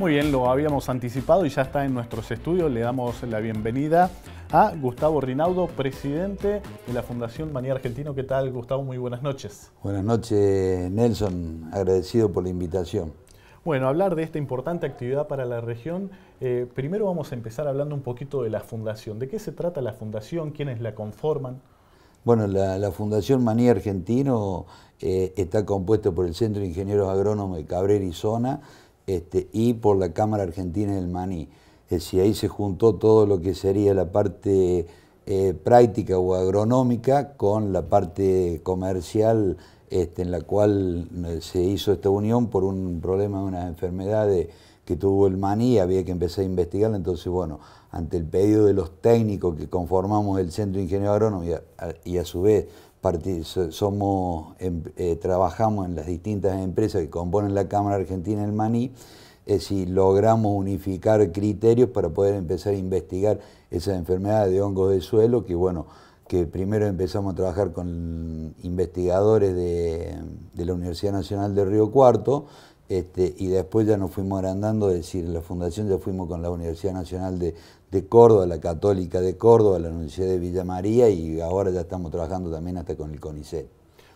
Muy bien, lo habíamos anticipado y ya está en nuestros estudios. Le damos la bienvenida a Gustavo Rinaudo, presidente de la Fundación Maní Argentino. ¿Qué tal, Gustavo? Muy buenas noches. Buenas noches, Nelson. Agradecido por la invitación. Bueno, hablar de esta importante actividad para la región. Eh, primero vamos a empezar hablando un poquito de la fundación. ¿De qué se trata la fundación? ¿Quiénes la conforman? Bueno, la, Fundación Maní Argentino eh, está compuesta por el Centro de Ingenieros Agrónomos de Cabrera y Zona, este, y por la Cámara Argentina del Maní. Es decir, ahí se juntó todo lo que sería la parte eh, práctica o agronómica con la parte comercial este, en la cual eh, se hizo esta unión por un problema de una enfermedad que tuvo el maní, había que empezar a investigarla, entonces bueno, ante el pedido de los técnicos que conformamos el Centro de Ingeniería Agrónoma y a, su vez somos, em, eh, trabajamos en las distintas empresas que componen la Cámara Argentina del Maní, es decir, logramos unificar criterios para poder empezar a investigar esas enfermedades de hongos de suelo, que bueno, que primero empezamos a trabajar con investigadores de, la Universidad Nacional de Río Cuarto, este, y después ya nos fuimos agrandando, es decir, la fundación ya fuimos con la Universidad Nacional de, de Córdoba, la Católica de Córdoba, la Universidad de Villa María y ahora ya estamos trabajando también hasta con el CONICET.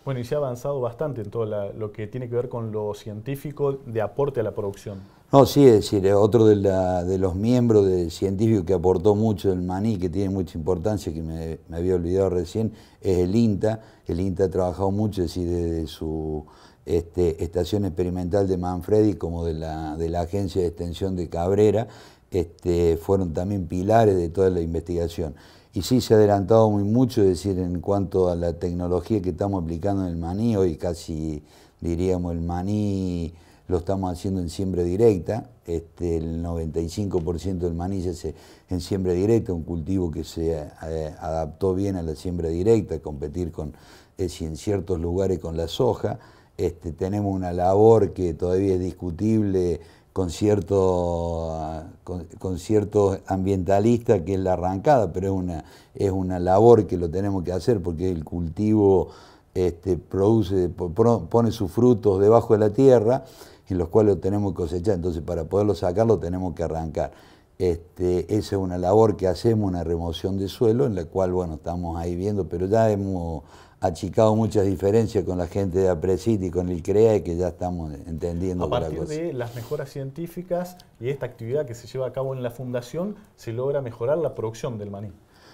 Bueno, y se ha avanzado bastante en todo lo que tiene que ver con lo científico de aporte a la producción. No, sí, es decir, otro de, los miembros de científicos que aportó mucho el maní, que tiene mucha importancia, que me, había olvidado recién, es el INTA. El INTA ha trabajado mucho, es decir, desde su este, estación experimental de Manfredi como de la, de la Agencia de Extensión de Cabrera, este, fueron también pilares de toda la investigación. Y sí se ha adelantado muy mucho, es decir, en cuanto a la tecnología que estamos aplicando en el maní, hoy casi diríamos el maní lo estamos haciendo en siembra directa, este, el 95% del maní se hace en siembra directa, un cultivo que se eh, adaptó bien a la siembra directa, competir con, en ciertos lugares con la soja, este, tenemos una labor que todavía es discutible con cierto, con, cierto ambientalista que es la arrancada, pero es una, es una labor que lo tenemos que hacer porque el cultivo este, produce, pone sus frutos debajo de la tierra, en los cuales lo tenemos que cosechar, entonces para poderlo sacarlo tenemos que arrancar. Este, esa es una labor que hacemos, una remoción de suelo, en la cual bueno, estamos ahí viendo, pero ya hemos achicado muchas diferencias con la gente de APRESIT y con el CREA y que ya estamos entendiendo. A partir de las mejoras científicas y esta actividad que se lleva a cabo en la Fundación, se logra mejorar la producción del maní.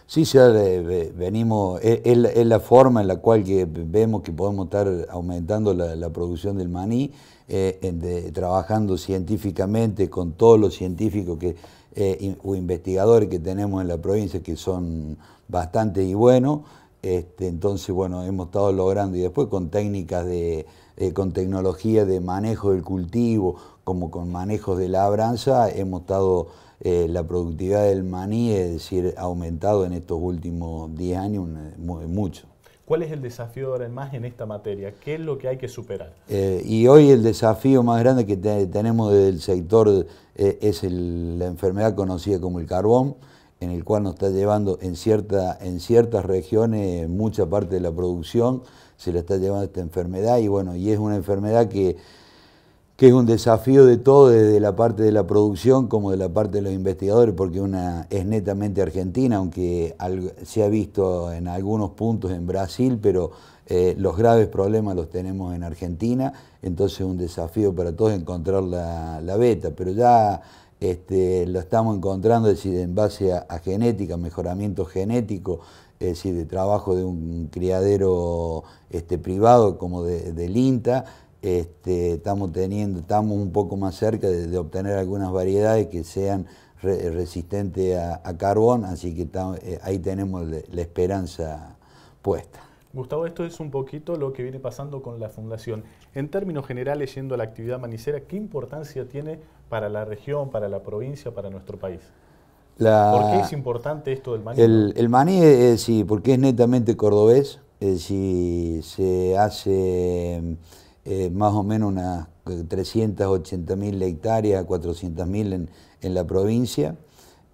Sí, ya venimos, es, la forma en la cual que vemos que podemos estar aumentando la, producción del maní, eh, trabajando científicamente con todos los científicos que, eh, o investigadores que tenemos en la provincia, que son bastantes y buenos, este, entonces, bueno, hemos estado logrando y después con técnicas de, eh, con tecnología de manejo del cultivo, como con manejos de labranza, hemos estado, eh, la productividad del maní, es decir, ha aumentado en estos últimos 10 años mucho. ¿Cuál es el desafío ahora más en esta materia? ¿Qué es lo que hay que superar? Eh, y hoy el desafío más grande que tenemos del sector es la enfermedad conocida como el carbón en el cual nos está llevando en, cierta, en ciertas regiones mucha parte de la producción, se le está llevando esta enfermedad y bueno, y es una enfermedad que, que es un desafío de todo, desde la parte de la producción como de la parte de los investigadores, porque una es netamente argentina, aunque se ha visto en algunos puntos en Brasil, pero eh, los graves problemas los tenemos en Argentina, entonces es un desafío para todos encontrar la, la beta, pero ya este, lo estamos encontrando, es decir, en base a, genética, mejoramiento genético, es decir, de trabajo de un criadero este, privado como del INTA, este, estamos, teniendo, estamos un poco más cerca de, obtener algunas variedades que sean resistentes a, carbón, así que eh, ahí tenemos la esperanza puesta. Gustavo, esto es un poquito lo que viene pasando con la Fundación. En términos generales, yendo a la actividad manicera, ¿qué importancia tiene para la región, para la provincia, para nuestro país? ¿Por qué es importante esto del maní? El, maní, es, sí, porque es netamente cordobés, es decir, se hace eh, más o menos unas 380 mil hectáreas, 400 mil en, en la provincia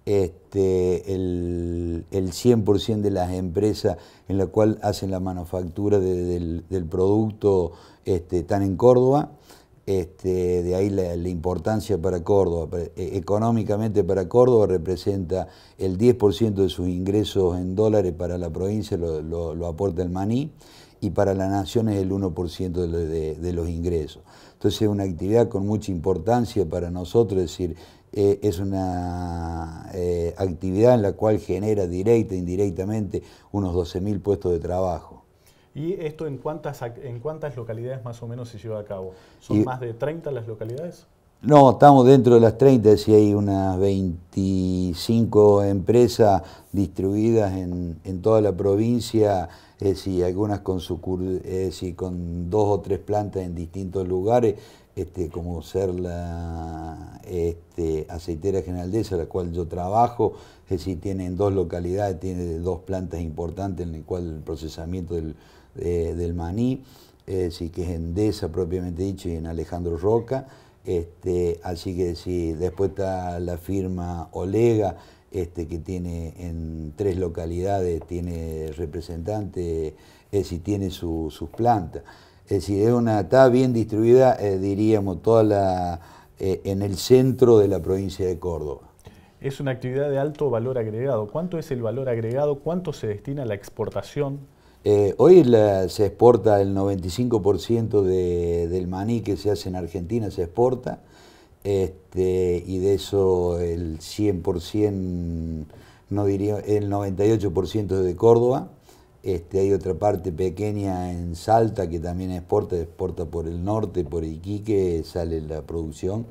este, el, el 100% de las empresas en las cuales hacen la manufactura del, producto este, están en Córdoba. Este, de ahí la, importancia para Córdoba. E, económicamente para Córdoba representa el 10% de sus ingresos en dólares para la provincia, lo, aporta el maní, y para la nación es el 1% de, los ingresos. Entonces es una actividad con mucha importancia para nosotros, es decir, eh, es una eh, actividad en la cual genera directa e indirectamente unos 12.000 puestos de trabajo. ¿Y esto en cuántas, en cuántas localidades más o menos se lleva a cabo? ¿Son más de 30 las localidades? No, estamos dentro de las 30, si hay unas 25 empresas distribuidas en, toda la provincia, es decir, algunas con, con dos o tres plantas en distintos lugares, este, como ser la este, aceitera general de esa, la cual yo trabajo, es decir, tienen dos localidades, tiene dos plantas importantes en el cual el procesamiento del, del maní, sí, que es Endesa propiamente dicho y en Alejandro Roca. Este, así que sí, después está la firma Olega, este, que tiene en tres localidades, tiene representantes, es decir, tiene sus plantas. Es decir, es una, está bien distribuida, eh, diríamos, toda la, eh, en el centro de la provincia de Córdoba. Es una actividad de alto valor agregado. ¿Cuánto es el valor agregado? ¿Cuánto se destina a la exportación eh, hoy se exporta el 95% del maní que se hace en Argentina, se exporta, este, y de eso el 100%, no diría, el 98% es de Córdoba. Este, hay otra parte pequeña en Salta que también exporta, exporta por el norte, por Iquique, sale la producción.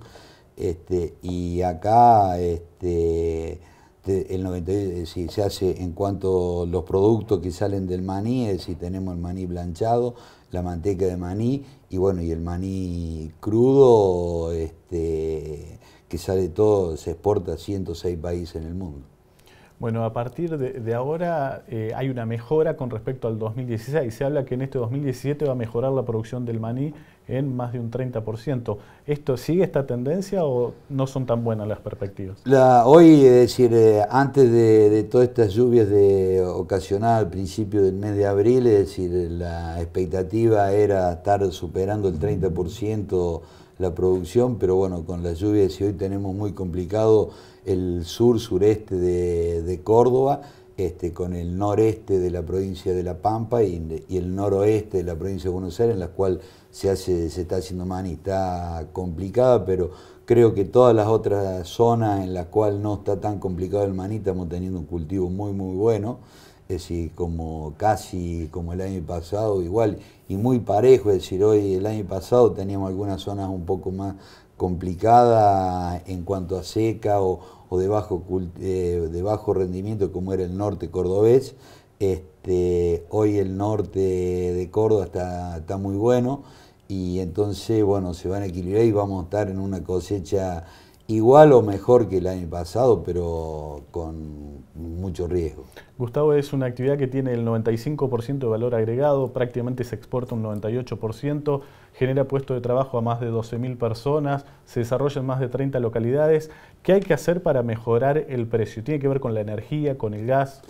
Este, y acá este, el 90, si se hace en cuanto a los productos que salen del maní, es si tenemos el maní blanchado, la manteca de maní y bueno, y el maní crudo este, que sale todo, se exporta a 106 países en el mundo. Bueno, a partir de, ahora eh, hay una mejora con respecto al 2016. Se habla que en este 2017 va a mejorar la producción del maní en más de un 30%. ¿Esto sigue esta tendencia o no son tan buenas las perspectivas? hoy, es decir, eh, antes de, todas estas lluvias de, ocasionadas al principio del mes de abril, es decir, la expectativa era estar superando el 30% la producción, pero bueno, con las lluvias y hoy tenemos muy complicado el sur-sureste de, Córdoba, este, con el noreste de la provincia de La Pampa y, el noroeste de la provincia de Buenos Aires, en la cual se, hace, se está haciendo maní. Está complicada, pero creo que todas las otras zonas en las cuales no está tan complicado el maní, estamos teniendo un cultivo muy, muy bueno. Es decir, como casi como el año pasado, igual, y muy parejo, es decir, hoy el año pasado teníamos algunas zonas un poco más complicada en cuanto a seca o, de, bajo, eh, de, bajo, rendimiento como era el norte cordobés. Este, hoy el norte de Córdoba está, está muy bueno y entonces bueno, se van a equilibrar y vamos a estar en una cosecha igual o mejor que el año pasado, pero con mucho riesgo. Gustavo, es una actividad que tiene el 95% de valor agregado, prácticamente se exporta un 98%, genera puestos de trabajo a más de 12.000 personas, se desarrolla en más de 30 localidades. ¿Qué hay que hacer para mejorar el precio? ¿Tiene que ver con la energía, con el gas?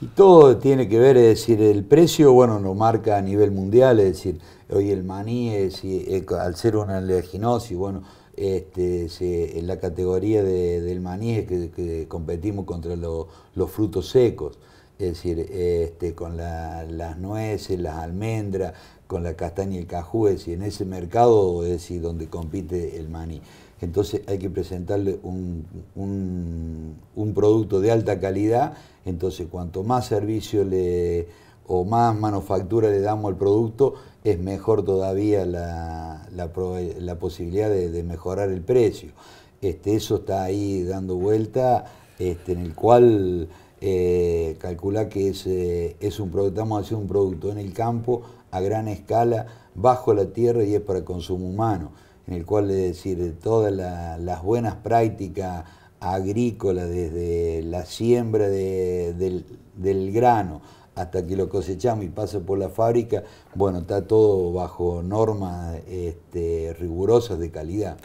Y todo tiene que ver, es decir, el precio, bueno, lo marca a nivel mundial, es decir, hoy el maní, es, eh, al ser una oleaginosis, bueno, este, en la categoría del maní es que, competimos contra los frutos secos, es decir, este, con las nueces, las almendras, con la castaña y el cajú, es decir, en ese mercado es decir, donde compite el maní. Entonces hay que presentarle un, un producto de alta calidad, entonces cuanto más servicio le o más manufactura le damos al producto, es mejor todavía la, posibilidad de, mejorar el precio. Este, eso está ahí dando vuelta, este, en el cual eh, calcula que es, eh, es un producto, estamos haciendo un producto en el campo a gran escala, bajo la tierra y es para consumo humano, en el cual es decir, todas las buenas prácticas agrícolas, desde la siembra del grano, hasta que lo cosechamos y pasa por la fábrica, bueno, está todo bajo normas este, rigurosas de calidad.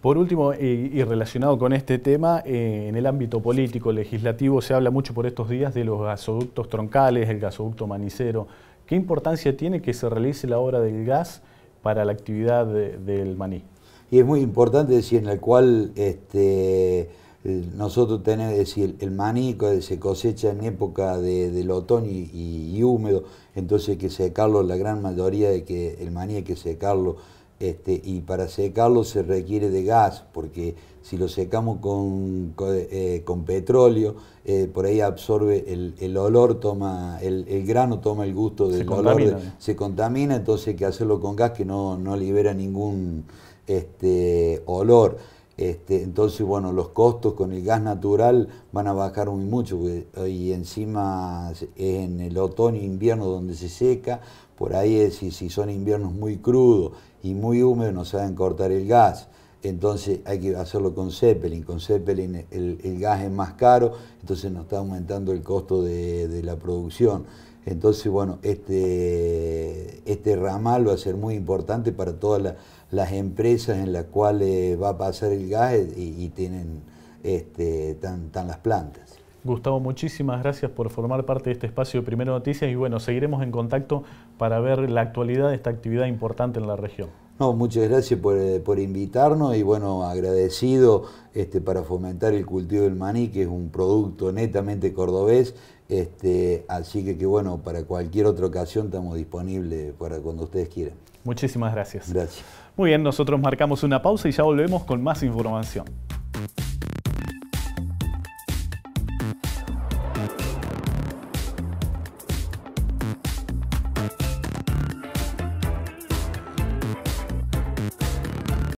Por último, y, relacionado con este tema, eh, en el ámbito político, legislativo, se habla mucho por estos días de los gasoductos troncales, el gasoducto manicero. ¿Qué importancia tiene que se realice la obra del gas para la actividad del maní? Y es muy importante decir, en el cual este, nosotros tenemos, decir, el maní se cosecha en época de, del otoño y, húmedo, entonces hay que secarlo, la gran mayoría de que el maní hay que secarlo, este, y para secarlo se requiere de gas, porque si lo secamos con, con, eh, petróleo, eh, por ahí absorbe el, olor, toma el, grano toma el gusto del olor, se contamina, entonces hay que hacerlo con gas que no, no libera ningún este, olor. Este, entonces, bueno, los costos con el gas natural van a bajar muy mucho, y encima en el otoño e invierno donde se seca, por ahí es, si, si son inviernos muy crudos y muy húmedos no saben cortar el gas. Entonces hay que hacerlo con Zeppelin. Con Zeppelin el, gas es más caro, entonces nos está aumentando el costo de, la producción. Entonces, bueno, este, este ramal va a ser muy importante para todas las las empresas en las cuales va a pasar el gas y, tienen este, tan, las plantas. Gustavo, muchísimas gracias por formar parte de este espacio de Primero Noticias y bueno, seguiremos en contacto para ver la actualidad de esta actividad importante en la región. No, muchas gracias por, eh, invitarnos y bueno, agradecido este, para fomentar el cultivo del maní, que es un producto netamente cordobés, este, así que, que bueno, para cualquier otra ocasión estamos disponibles para cuando ustedes quieran. Muchísimas gracias. Gracias. Muy bien, nosotros marcamos una pausa y ya volvemos con más información.